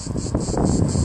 ハハハハ!